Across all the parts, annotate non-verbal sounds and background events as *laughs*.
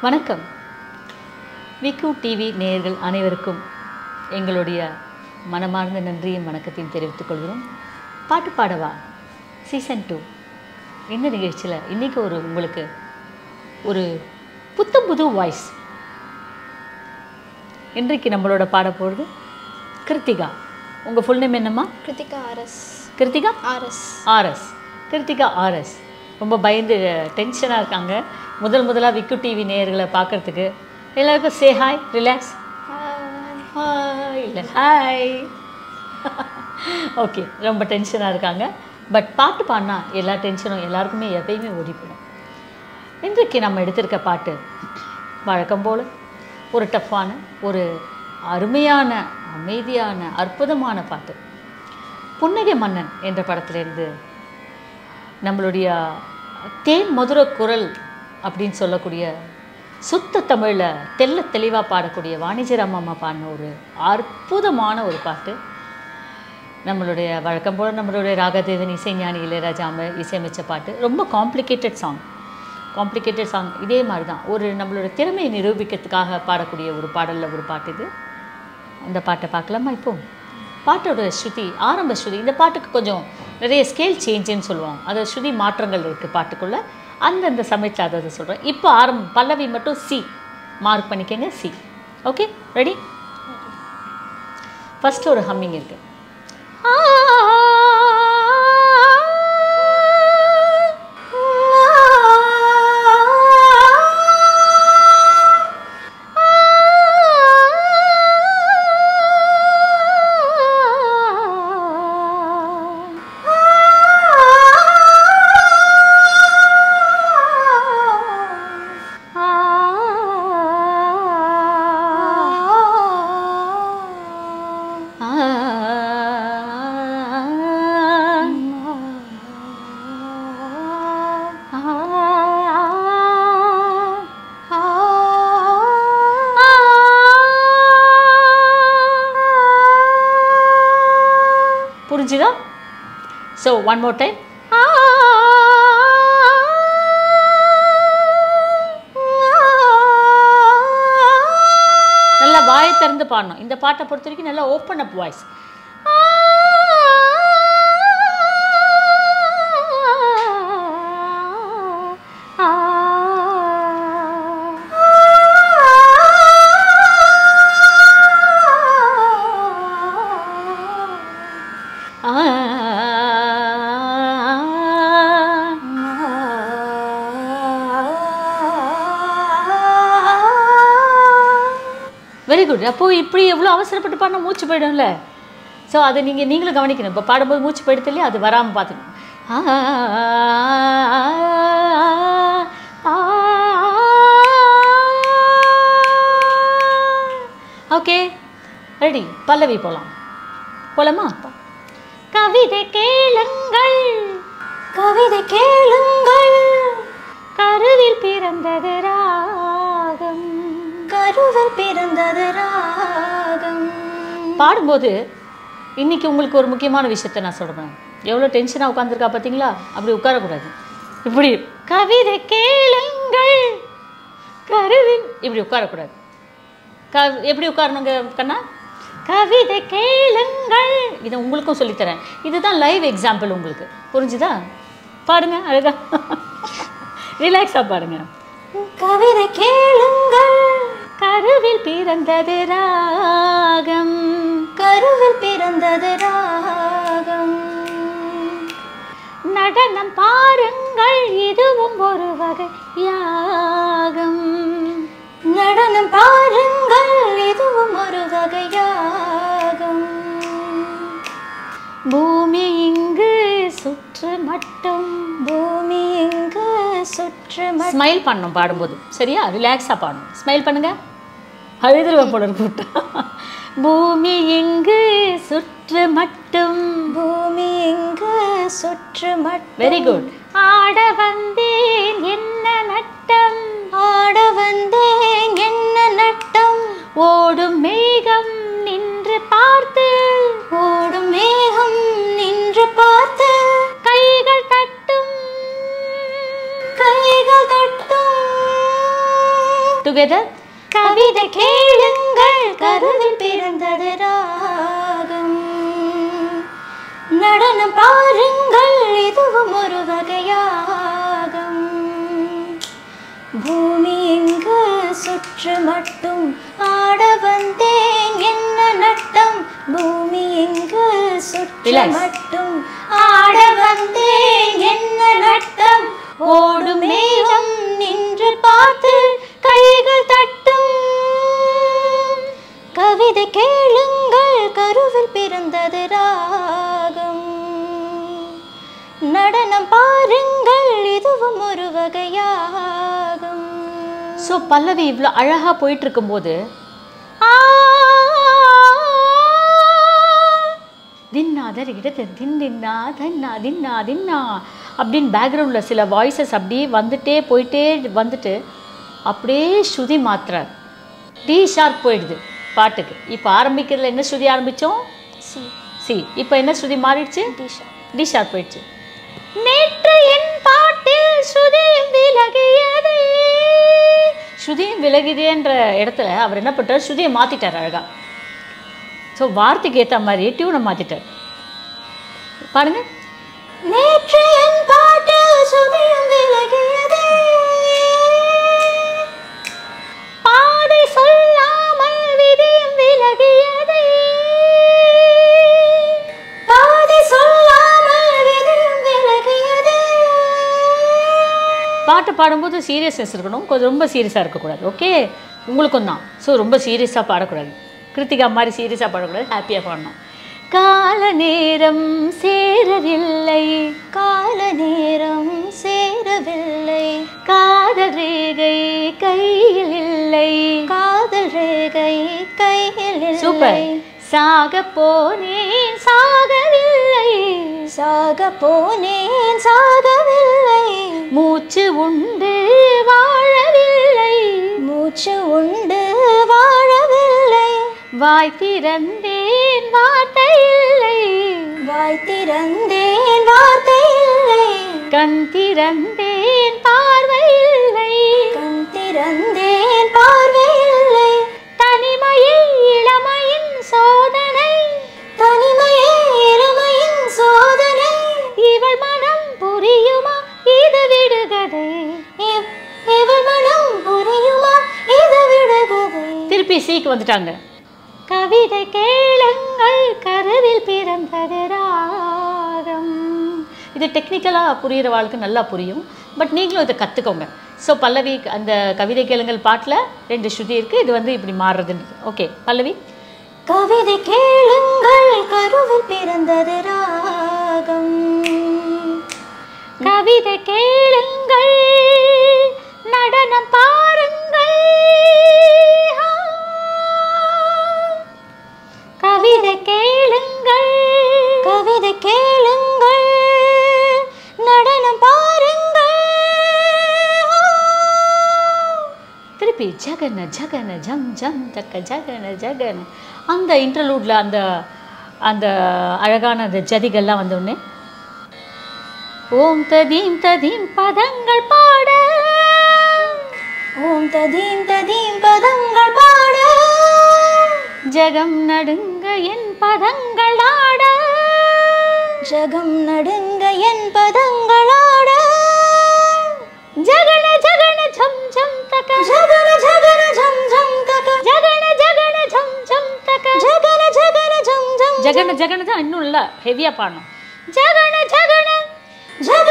வணக்கம். விக்கு டிவி நேயர்கள் அனைவருக்கும் எங்களுடைய மனமார்ந்த நன்றியும் வணக்கத்தையும் தெரிவித்துக் கொள்கிறோம். பாட்டு பாடவா? சீசன் டூ இந்த நிகழ்ச்சியில்? இன்றைக்கி ஒரு உங்களுக்கு ஒரு புத்தம் புது வாய்ஸ் இன்றைக்கு நம்மளோட பாட போகிறது கிருத்திகா. உங்கள் ஃபுல் நேம் என்னம்மா? Krithika R S. Krithika? R S. R S. Krithika R S. ரொம்ப பயந்து டென்ஷனாக இருக்காங்க. முதல் முதலாக விக்கு டிவி நேயர்களை பார்க்கறதுக்கு எல்லாருக்கும் சே ஹாய் ரிலாக்ஸ் ஹாய் இல்லை ஹாய் ஓகே ரொம்ப டென்ஷனாக இருக்காங்க. பட் பாட்டு பாடினா எல்லா டென்ஷனும் எல்லாருக்குமே எப்பயுமே ஓடி போயிடும் இன்றைக்கு நம்ம எடுத்திருக்க பாட்டு வழக்கம் போல் ஒரு டஃப்பான ஒரு அருமையான அமைதியான அற்புதமான பாட்டு. புன்னகை மன்னன் என்ற படத்திலிருந்து நம்மளுடைய தேன் மதுர குரல் அப்படின்னு சொல்லக்கூடிய சுத்த தமிழில் தெல்ல தெளிவாக பாடக்கூடிய வாணிஜராம் அம்மா பாடின ஒரு அற்புதமான ஒரு பாட்டு. நம்மளுடைய வழக்கம் போல் நம்மளுடைய ராகதேவன் இசைஞானி இளையராஜா இசையமைச்ச பாட்டு. ரொம்ப காம்ப்ளிகேட்டட் சாங் காம்ப்ளிகேட்டட் சாங் இதே மாதிரி தான் ஒரு நம்மளோட திறமையை நிரூபிக்கிறதுக்காக பாடக்கூடிய ஒரு பாடலில் ஒரு பாட்டு இது. அந்த பாட்டை பார்க்கலாமா இப்போ? பாட்டோட ஸ்ருதி ஆரம்ப ஸ்ருதி. இந்த பாட்டுக்கு கொஞ்சம் நிறைய ஸ்கேல் சேஞ்சுன்னு சொல்லுவாங்க. அது ஸ்ருதி மாற்றங்கள் இருக்குது பாட்டுக்குள்ளே. அந்தந்த சமயத்தில் அதை சொல்கிறேன் இப்போ ஆரம்ப பல்லவி மட்டும் சி மார்க் பண்ணிக்கங்க சி ஓகே ரெடி ஃபர்ஸ்ட் ஒரு ஹம்மிங் இருக்கு. புரிஞ்சுதா? ஸோ ஒன் மோர் டைம் வாயை பாடணும் இந்த பாட்டை பொறுத்த வரைக்கும் நல்லா open up voice very good அப்போது இப்படி எவ்வளோ அவசரப்பட்டு பாடினா மூச்சு போயிடும்ல ஸோ அதை நீங்கள் நீங்களும் கவனிக்கணும் இப்போ பாடும்போது மூச்சு போயிடுது இல்லையா அது வராமல் பார்த்துக்கணும் ஓகே ரெடி பல்லவி போகலாம் போலாமா கவிதை கேளுங்கள் கவிதை கேளுங்கள் கருவில் பிறந்தது கருவில் பிறந்தது ராகம். பாடும்போது இன்னைக்கு உங்களுக்கு ஒரு முக்கியமான விஷயத்த நான் சொல்கிறேன் எவ்வளோ டென்ஷனாக உட்காந்துருக்கா பார்த்தீங்களா? அப்படி உட்காரக்கூடாது. இப்படி கவிதை கேளுங்கள். கருவின் இப்படி உட்காரக்கூடாது. க எப்படி உட்காரணுங்க கண்ணா? கவிதை கேளுங்கள். இதை உங்களுக்கும் சொல்லித்தரேன். இதுதான் லைவ் எக்ஸாம்பிள் உங்களுக்கு. புரிஞ்சுதா? பாடுங்க அழகா. *laughs* ரிலாக்ஸாக பாடுங்க. கவிதை கேளுங்கள். கருவில் பிறந்தது ராகம். கருவில் பிறந்தது ராகம். நடனம் பாருங்கள் இதுவும் ஒரு வகை யாகம். நடனம் பாருங்கள் இதுவும் ஒரு வகையாகும் பூமி இங்கு சுற்று மட்டும். பூமி எங்கு சுற்று ம- ஸ்மைல் பண்ணணும் பாடும்போது. சரியா? ரிலாக்ஸாக பாடணும். ஸ்மைல் பண்ணுங்க. அழுதுருவ போல இருக்கு பூமி இங்கு சுற்று மட்டும். பூமி எங்கு சுற்று மட்டும். வெரி குட் ஆட வந்தேன் என்ன நட்டம்? ஆட வந்தேன் என்ன நட்டம்? ஓடும் மேகம் நின்று பார்த்து. ஓடும் மேகம் நின்று பார்த்து. கைகள் தட்டும். கைகள் தட்டும். டுகெதர் கவிதை கேளுங்கள் கருவில் பிறந்தது ராகம். நடனம் பாருங்கள் இதுவும் ஒரு வகையாகும். பூமி எங்கு சுற்று மட்டும் ஆட வந்தேன் என்ன நட்டம்? பூமி எங்கு சுற்று. மட்டும் ஆட வந்தேன் என்ன நட்டம்? ஓடும் மேகம் நின்று பார்த்து கைகள் தட்டும் கவிதை கேளுங்கள் கருவில் பிறந்தது ராகம். நடனம் பாருங்கள் இதுவும் ஒரு வகையாகும். ஸோ பல்லவி இவ்வளோ அழகாக போயிட்டு இருக்கும்போது ஆ, தின்னா தரிகிட்ட தின் தின்னா தன்னா தின்னா தின்னா அப்படின்னு பேக்ரவுண்டில் சில வாய்ஸஸ் அப்படியே வந்துட்டே போயிட்டே வந்துட்டு அப்படியே ஸ்ருதி மாத்துறார். டி ஷார்ப் போயிடுது. பாட்டுக்கு. இப்போ ஆரம்பிக்கிறதுல என்ன ஸ்ருதி ஆரம்பித்தோம் சி. சி. இப்போ என்ன ஸ்ருதி மாறிடுச்சு? டிஷா. டி ஷார்ப் போயிடுச்சு. நேற்று என் பாட்டில் சுதியும் விலகியதே. ஸ்ருதியும் விலகுதேன்ற இடத்துல அவர் என்ன பண்ணிட்டார் ஸ்ருதியை மாற்றிட்டார் அழகா. ஸோ வார்த்தைக்கு ஏற்ற மாதிரி டியூனை மாற்றிட்டார் பாருங்க. நேற்று என் பாடும்போது சீரியஸ்னஸ் இருக்கணும். கொஞ்சம் ரொம்ப சீரியஸாக இருக்கக்கூடாது. ஓகே உங்களுக்கும் தான். ஸோ ரொம்ப சீரியஸாக பாடக்கூடாது. கிருத்திகா மாதிரி சீரியஸாக பாடக்கூடாது. ஹாப்பியாக பாடணும். கால நேரம் சேரவில்லை. கால நேரம் சேரவில்லை. காதல் ரேகை கையில் இல்லை. காதல் ரேகை கையில். சூப்பர். சாக போனேன். சாகவில்லை. சாக போனேன் சாகவில்லை. மூச்சு உண்டு வாழவில்லை. மூச்சு உண்டு வாழவில்லை. வாய் திறந்தேன் வார்த்தை இல்லை. வாய் திறந்தேன் வார்த்தை இல்லை. கண் திறந்தேன் பார்வை இல்லை. கண் திறந்தேன் திருப்பி சீக்கு வந்துட்டாங்க. கவிதை கேளுங்கள் கருவில் பிறந்தது ராகம். இது டெக்னிக்கலாக புரிகிற வாழ்க்கை நல்லா புரியும். பட் நீங்களும் இதை கற்றுக்கோங்க ஸோ பல்லவி அந்த கவிதை கேளுங்கள் பாட்டில் ரெண்டு ஸ்ருதி இருக்குது இது வந்து இப்படி மாறுறதுன்னு. ஓகே பல்லவி. கவிதை கேளுங்கள் கருவில் பிறந்தது ராகம். கவிதை கேளுங்கள் நடனம் பாருங்கள். கவிதை கேளுங்கள். கவிதை கேளுங்கள். நடனம் பாருங்கள். திருப்பி ஜகன ஜகன ஜம் ஜம் தக்க ஜகன ஜகன. அந்த இன்டர்லூடில் அந்த அந்த அழகான அந்த ஜதிகள்லாம் வந்த உடனே ஓம் ததீம் ததீம் பதங்கள் பாட. ஓம் ததீம் ததீம் பதங்கள் பாட. ஜகம் நடுங்க என் பதங்கள் ஆட ஜகம் நடுங்க என் பதங்கள் ஆட ஜகன ஜகன ஜம் ஜம் தக்க ஜகன ஜகன ஜம் ஜம் தக. ஜகன ஜகன ஜம் ஜம் தக்க ஜகன ஜகன ஜம் ஜம் ஜகன ஜகன தான் இன்னும் இல்லை ஹெவியாக பாடணும். ஜகன ஜகன. ஜகன ஜகன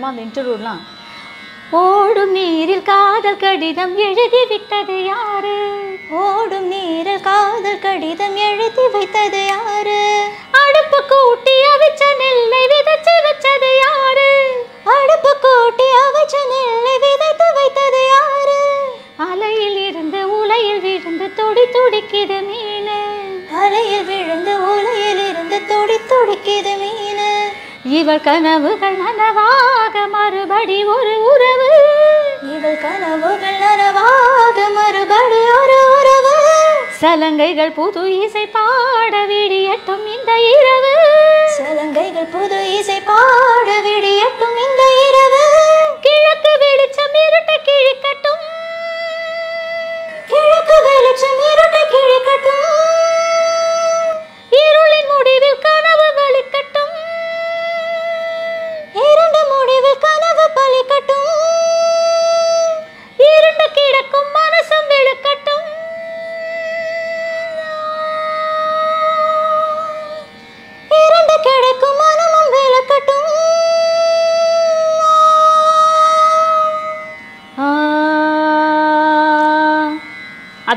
தெரியுமா அந்த இன்டர்வியூலாம் ஓடும் நீரில் காதல் கடிதம் எழுதி விட்டது யாரு? ஓடும் நீரில் காதல் கடிதம் எழுதி வைத்தது யாரு? அடுப்பு கூட்டி இவள் கனவுகள் நனவாக மறுபடி ஒரு உறவு. இவள் கனவுகள் நனவாக மறுபடி ஒரு உறவு. சலங்கைகள் புது இசை பாட விடியட்டும் இந்த இரவு. சலங்கைகள் புது இசை பாட விடியட்டும் இந்த இரவு. கிழக்கு வெளிச்சம் இருட்ட கிழிக்கட்டும் கிழக்கு வெளிச்சம் இருட்ட கிழிக்கட்டும்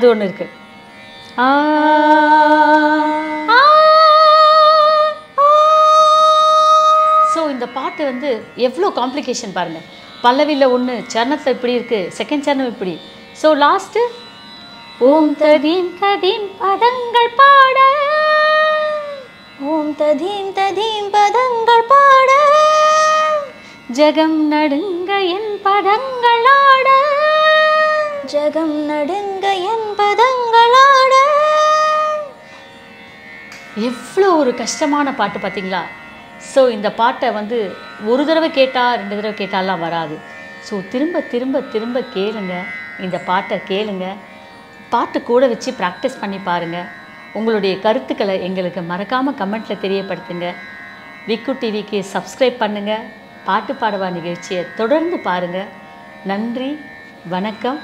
அது ஒன்று இருக்கு. ஆ, ஸோ இந்த பாட்டு வந்து எவ்வளோ காம்ப்ளிகேஷன் பாருங்கள் பல்லவியில் ஒன்று சரணத்தில் இப்படி இருக்குது செகண்ட் சரணம் இப்படி. ஸோ லாஸ்ட்டு ஓம் ததீம் ததீம் பதங்கள் பாட. ஓம் ததீம் ததீம் பதங்கள் பாட. ஜெகம் நடுங்க என் பதங்கள் எவ்வளோ ஒரு கஷ்டமான பாட்டு பார்த்தீங்களா ஸோ இந்த பாட்டை வந்து ஒரு தடவை கேட்டால் ரெண்டு தடவை கேட்டாலாம் வராது. ஸோ திரும்ப திரும்ப திரும்ப கேளுங்க. இந்த பாட்டை கேளுங்க. பாட்டு கூட வச்சு ப்ராக்டிஸ் பண்ணி பாருங்கள் உங்களுடைய கருத்துக்களை எங்களுக்கு மறக்காமல் கமெண்ட்டில் தெரியப்படுத்துங்க. விக்கு டிவிக்கு சப்ஸ்கிரைப் பண்ணுங்கள் பாட்டு பாடுவா நிகழ்ச்சியை தொடர்ந்து பாருங்கள் நன்றி வணக்கம்.